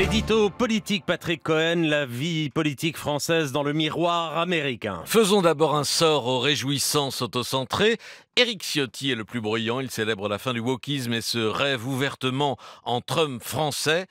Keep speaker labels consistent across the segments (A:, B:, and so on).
A: L'édito politique Patrick Cohen, la vie politique française dans le miroir américain.
B: Faisons d'abord un sort aux réjouissances autocentrées. Éric Ciotti est le plus bruyant, il célèbre la fin du wokisme et se rêve ouvertement en Trump français,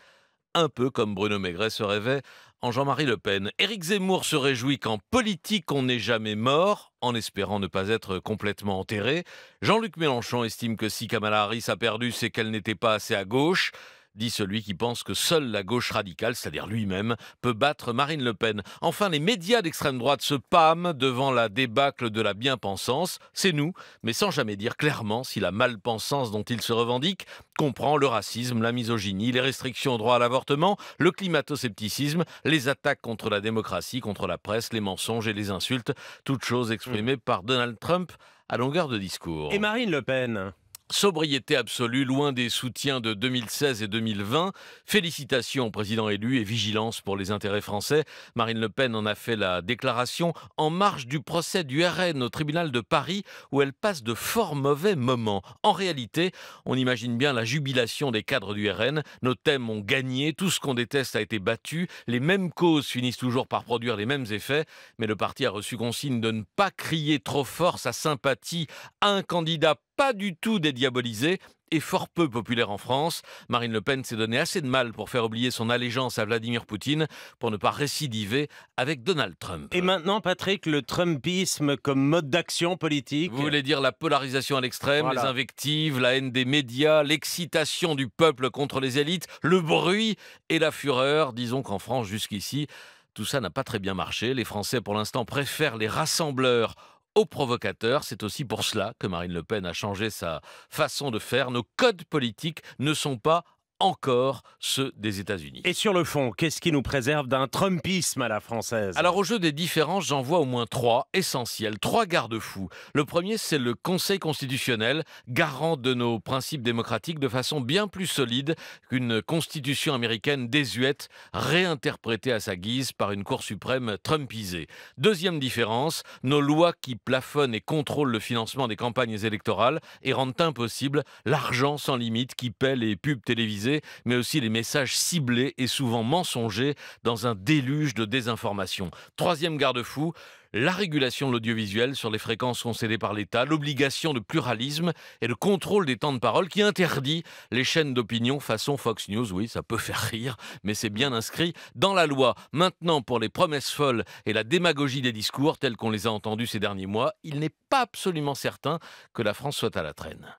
B: un peu comme Bruno Maigret se rêvait en Jean-Marie Le Pen. Éric Zemmour se réjouit qu'en politique on n'est jamais mort, en espérant ne pas être complètement enterré. Jean-Luc Mélenchon estime que si Kamala Harris a perdu, c'est qu'elle n'était pas assez à gauche dit celui qui pense que seule la gauche radicale, c'est-à-dire lui-même, peut battre Marine Le Pen. Enfin, les médias d'extrême droite se pâment devant la débâcle de la bien-pensance. C'est nous, mais sans jamais dire clairement si la malpensance dont ils se revendiquent comprend le racisme, la misogynie, les restrictions au droit à l'avortement, le climato-scepticisme, les attaques contre la démocratie, contre la presse, les mensonges et les insultes, toutes choses exprimées mmh. par Donald Trump à longueur de discours.
A: Et Marine Le Pen?
B: Sobriété absolue, loin des soutiens de 2016 et 2020. Félicitations au président élu et vigilance pour les intérêts français. Marine Le Pen en a fait la déclaration en marge du procès du RN au tribunal de Paris où elle passe de fort mauvais moments. En réalité, on imagine bien la jubilation des cadres du RN. Nos thèmes ont gagné, tout ce qu'on déteste a été battu, les mêmes causes finissent toujours par produire les mêmes effets, mais le parti a reçu consigne de ne pas crier trop fort sa sympathie à un candidat pas du tout dédiabolisé et fort peu populaire en France. Marine Le Pen s'est donné assez de mal pour faire oublier son allégeance à Vladimir Poutine pour ne pas récidiver avec Donald Trump.
A: Et maintenant, Patrick, le Trumpisme comme mode d'action politique
B: Vous voulez dire la polarisation à l'extrême, les invectives, la haine des médias, l'excitation du peuple contre les élites, le bruit et la fureur. Disons qu'en France, jusqu'ici, tout ça n'a pas très bien marché. Les Français, pour l'instant, préfèrent les rassembleurs aux provocateurs. C'est aussi pour cela que Marine Le Pen a changé sa façon de faire. Nos codes politiques ne sont pas encore ceux des États-Unis.
A: Et sur le fond, qu'est-ce qui nous préserve d'un Trumpisme à la française?
B: Alors au jeu des différences, j'en vois au moins trois essentiels, trois garde-fous. Le premier, c'est le Conseil constitutionnel, garant de nos principes démocratiques de façon bien plus solide qu'une constitution américaine désuète, réinterprétée à sa guise par une Cour suprême trumpisée. Deuxième différence, nos lois qui plafonnent et contrôlent le financement des campagnes électorales et rendent impossible l'argent sans limite qui paie les pubs télévisées mais aussi les messages ciblés et souvent mensongers dans un déluge de désinformation. Troisième garde-fou, la régulation de l'audiovisuel sur les fréquences concédées par l'État, l'obligation de pluralisme et le contrôle des temps de parole qui interdit les chaînes d'opinion façon Fox News. Oui, ça peut faire rire, mais c'est bien inscrit dans la loi. Maintenant, pour les promesses folles et la démagogie des discours tels qu'on les a entendus ces derniers mois, il n'est pas absolument certain que la France soit à la traîne.